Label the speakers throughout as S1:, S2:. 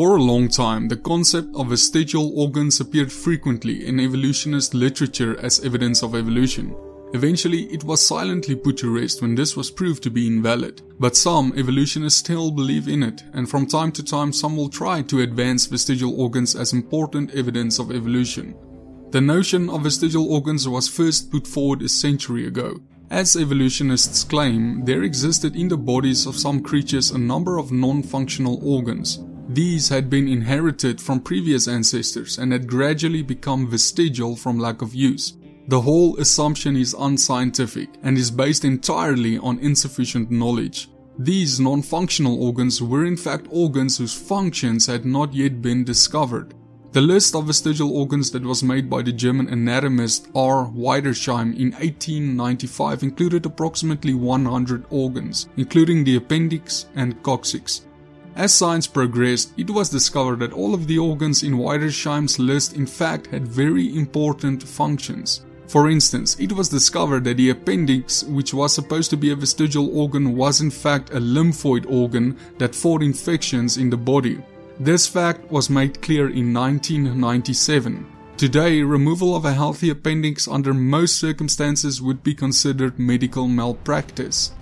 S1: For a long time, the concept of vestigial organs appeared frequently in evolutionist literature as evidence of evolution. Eventually, it was silently put to rest when this was proved to be invalid. But some evolutionists still believe in it, and from time to time some will try to advance vestigial organs as important evidence of evolution. The notion of vestigial organs was first put forward a century ago. As evolutionists claim, there existed in the bodies of some creatures a number of non-functional organs. These had been inherited from previous ancestors and had gradually become vestigial from lack of use. The whole assumption is unscientific and is based entirely on insufficient knowledge. These non-functional organs were in fact organs whose functions had not yet been discovered. The list of vestigial organs that was made by the German anatomist R. Wiedersheim in 1895 included approximately 100 organs, including the appendix and coccyx. As science progressed, it was discovered that all of the organs in Wiedersheim's list in fact had very important functions. For instance, it was discovered that the appendix, which was supposed to be a vestigial organ, was in fact a lymphoid organ that fought infections in the body. This fact was made clear in 1997. Today, removal of a healthy appendix under most circumstances would be considered medical malpractice.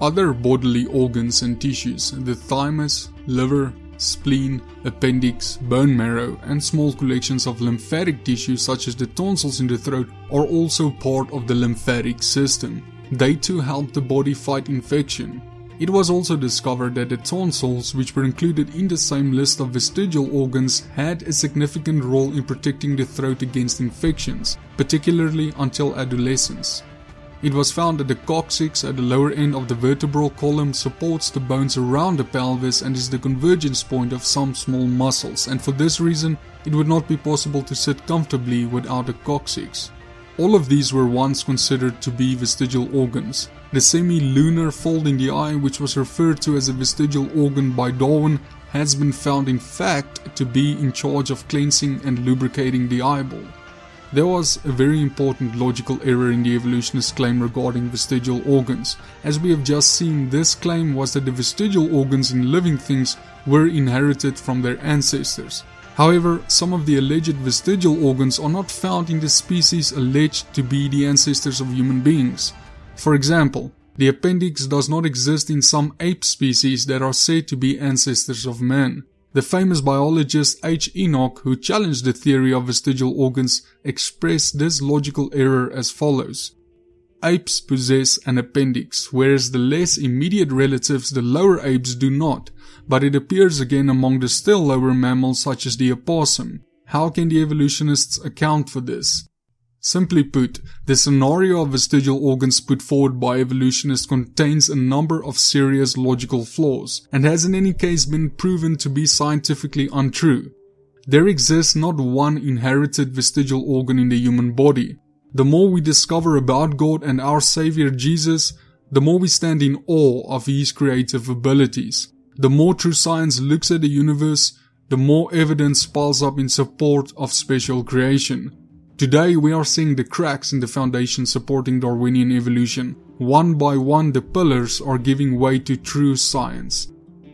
S1: Other bodily organs and tissues, the thymus, liver, spleen, appendix, bone marrow, and small collections of lymphatic tissue such as the tonsils in the throat are also part of the lymphatic system. They too help the body fight infection. It was also discovered that the tonsils, which were included in the same list of vestigial organs, had a significant role in protecting the throat against infections, particularly until adolescence. It was found that the coccyx at the lower end of the vertebral column supports the bones around the pelvis and is the convergence point of some small muscles, and for this reason, it would not be possible to sit comfortably without a coccyx. All of these were once considered to be vestigial organs. The semi-lunar fold in the eye, which was referred to as a vestigial organ by Darwin, has been found in fact to be in charge of cleansing and lubricating the eyeball. There was a very important logical error in the evolutionist claim regarding vestigial organs. As we have just seen, this claim was that the vestigial organs in living things were inherited from their ancestors. However, some of the alleged vestigial organs are not found in the species alleged to be the ancestors of human beings. For example, the appendix does not exist in some ape species that are said to be ancestors of man. The famous biologist H. Enoch, who challenged the theory of vestigial organs, expressed this logical error as follows. Apes possess an appendix, whereas the less immediate relatives, the lower apes, do not, but it appears again among the still lower mammals such as the opossum. How can the evolutionists account for this? Simply put, the scenario of vestigial organs put forward by evolutionists contains a number of serious logical flaws, and has in any case been proven to be scientifically untrue. There exists not one inherited vestigial organ in the human body. The more we discover about God and our Savior Jesus, the more we stand in awe of His creative abilities. The more true science looks at the universe, the more evidence piles up in support of special creation. Today we are seeing the cracks in the foundation supporting Darwinian evolution. One by one the pillars are giving way to true science.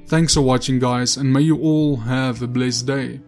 S1: Thanks for watching guys and may you all have a blessed day.